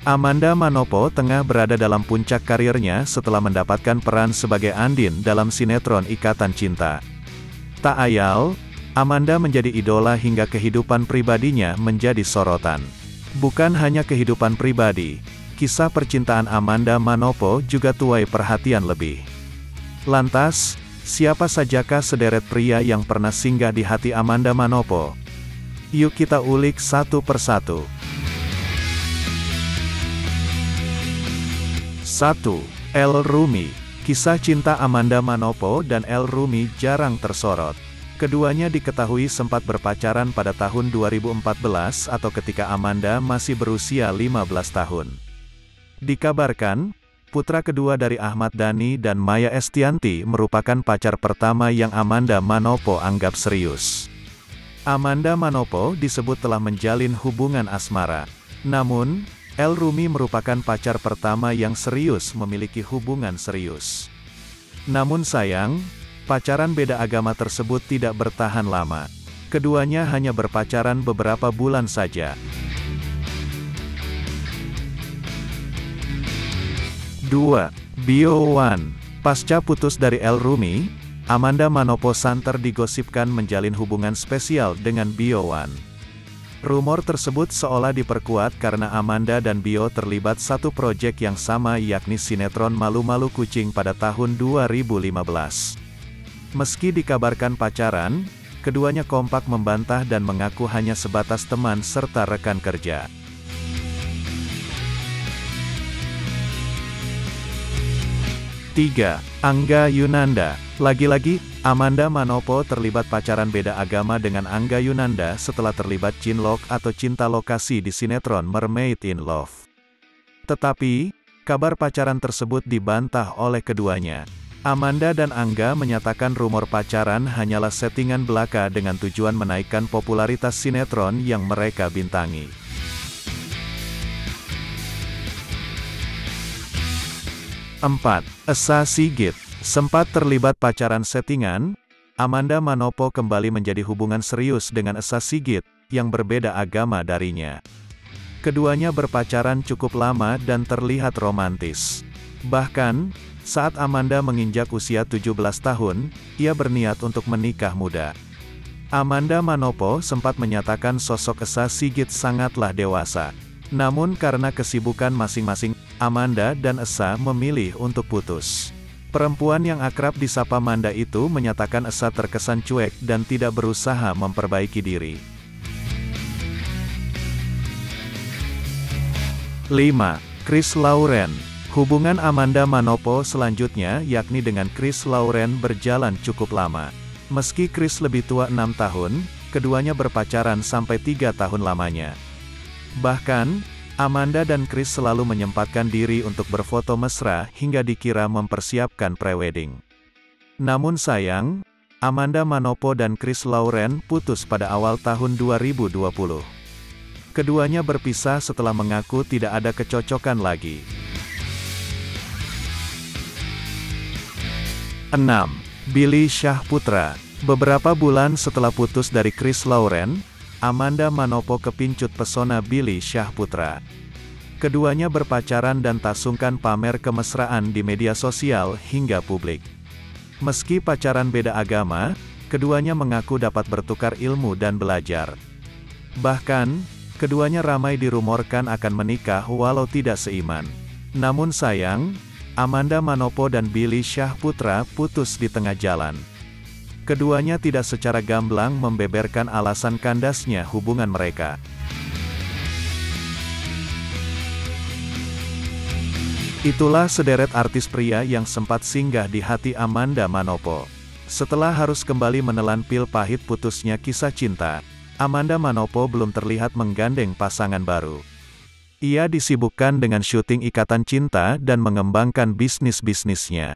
Amanda Manopo tengah berada dalam puncak karirnya setelah mendapatkan peran sebagai Andin dalam sinetron Ikatan Cinta. Tak ayal, Amanda menjadi idola hingga kehidupan pribadinya menjadi sorotan. Bukan hanya kehidupan pribadi, kisah percintaan Amanda Manopo juga tuai perhatian lebih. Lantas, siapa sajakah sederet pria yang pernah singgah di hati Amanda Manopo? Yuk kita ulik satu persatu. 1. El Rumi Kisah cinta Amanda Manopo dan El Rumi jarang tersorot. Keduanya diketahui sempat berpacaran pada tahun 2014 atau ketika Amanda masih berusia 15 tahun. Dikabarkan, putra kedua dari Ahmad Dhani dan Maya Estianti merupakan pacar pertama yang Amanda Manopo anggap serius. Amanda Manopo disebut telah menjalin hubungan asmara. Namun, El Rumi merupakan pacar pertama yang serius memiliki hubungan serius. Namun sayang, pacaran beda agama tersebut tidak bertahan lama. Keduanya hanya berpacaran beberapa bulan saja. 2. Bio One Pasca putus dari El Rumi, Amanda Manopo Santer digosipkan menjalin hubungan spesial dengan Bio One. Rumor tersebut seolah diperkuat karena Amanda dan Bio terlibat satu proyek yang sama yakni sinetron Malu-Malu Kucing pada tahun 2015. Meski dikabarkan pacaran, keduanya kompak membantah dan mengaku hanya sebatas teman serta rekan kerja. Tiga, Angga Yunanda. Lagi-lagi, Amanda Manopo terlibat pacaran beda agama dengan Angga Yunanda setelah terlibat cinlok atau cinta lokasi di sinetron Mermaid in Love. Tetapi, kabar pacaran tersebut dibantah oleh keduanya. Amanda dan Angga menyatakan rumor pacaran hanyalah settingan belaka dengan tujuan menaikkan popularitas sinetron yang mereka bintangi. Empat, Esa Sigit Sempat terlibat pacaran settingan, Amanda Manopo kembali menjadi hubungan serius dengan Esa Sigit, yang berbeda agama darinya. Keduanya berpacaran cukup lama dan terlihat romantis. Bahkan, saat Amanda menginjak usia 17 tahun, ia berniat untuk menikah muda. Amanda Manopo sempat menyatakan sosok Esa Sigit sangatlah dewasa. Namun karena kesibukan masing-masing, Amanda dan Esa memilih untuk putus. Perempuan yang akrab disapa Manda itu menyatakan Esa terkesan cuek dan tidak berusaha memperbaiki diri. 5. Chris Lauren Hubungan Amanda Manopo selanjutnya yakni dengan Chris Lauren berjalan cukup lama. Meski Chris lebih tua 6 tahun, keduanya berpacaran sampai 3 tahun lamanya. Bahkan, Amanda dan Chris selalu menyempatkan diri untuk berfoto mesra hingga dikira mempersiapkan prewedding. Namun sayang, Amanda Manopo dan Chris Lauren putus pada awal tahun 2020. Keduanya berpisah setelah mengaku tidak ada kecocokan lagi. 6. Billy Syahputra Beberapa bulan setelah putus dari Chris Lauren, Amanda Manopo kepincut pesona Billy Syahputra. Keduanya berpacaran dan tak sungkan pamer kemesraan di media sosial hingga publik. Meski pacaran beda agama, keduanya mengaku dapat bertukar ilmu dan belajar. Bahkan, keduanya ramai dirumorkan akan menikah walau tidak seiman. Namun sayang, Amanda Manopo dan Billy Syahputra putus di tengah jalan. Keduanya tidak secara gamblang membeberkan alasan kandasnya hubungan mereka. Itulah sederet artis pria yang sempat singgah di hati Amanda Manopo. Setelah harus kembali menelan pil pahit putusnya kisah cinta, Amanda Manopo belum terlihat menggandeng pasangan baru. Ia disibukkan dengan syuting Ikatan Cinta dan mengembangkan bisnis-bisnisnya.